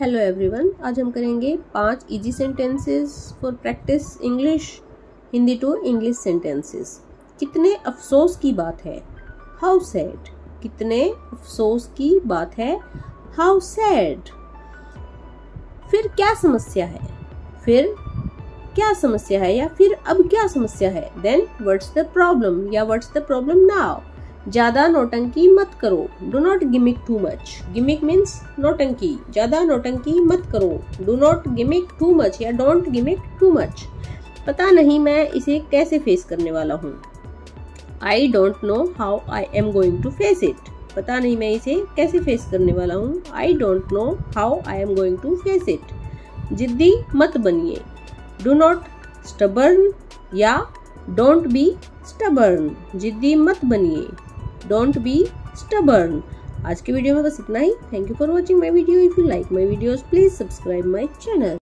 Hello everyone आज हम करेंगे पाँच easy sentences for practice English Hindi to English sentences कितने अफसोस की बात है? हाउ सैड कितने अफसोस की बात है? हाउ सैड फिर क्या समस्या है? फिर क्या समस्या है या फिर अब क्या समस्या है? देन व्हाट्स द प्रॉब्लम या व्हाट्स द प्रॉब्लम नाउ ज़्यादा नोटंकी मत करो। Do not gimmick too much gimmick means नोटंकी। ज़्यादा नोटंकी मत करो। Do not gimmick too much या डोंट गिमिक टू मच पता नहीं मैं इसे कैसे फेस करने वाला हूँ। I don't know how I am going to face it पता नहीं मैं इसे कैसे फेस करने वाला हूँ। I don't know how I am going to face it जिद्दी मत बनिए। डू नॉट स्टबर्न या डोंट बी स्टबर्न जिद्दी मत बनिए। डोंट बी स्टबर्न आज के वीडियो में बस इतना ही. Thank you for watching my video if you like my videos please subscribe my channel